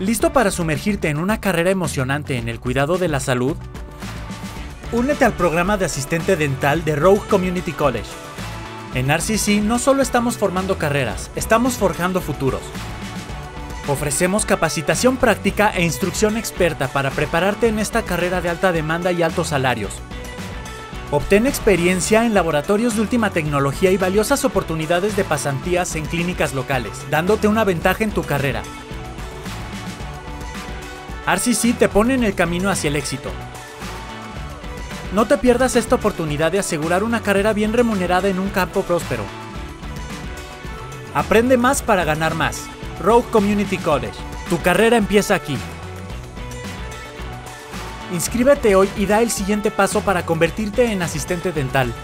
¿Listo para sumergirte en una carrera emocionante en el cuidado de la salud? Únete al programa de asistente dental de Rogue Community College. En RCC no solo estamos formando carreras, estamos forjando futuros. Ofrecemos capacitación práctica e instrucción experta para prepararte en esta carrera de alta demanda y altos salarios. Obtén experiencia en laboratorios de última tecnología y valiosas oportunidades de pasantías en clínicas locales, dándote una ventaja en tu carrera. RCC te pone en el camino hacia el éxito. No te pierdas esta oportunidad de asegurar una carrera bien remunerada en un campo próspero. Aprende más para ganar más. Rogue Community College. Tu carrera empieza aquí. Inscríbete hoy y da el siguiente paso para convertirte en asistente dental.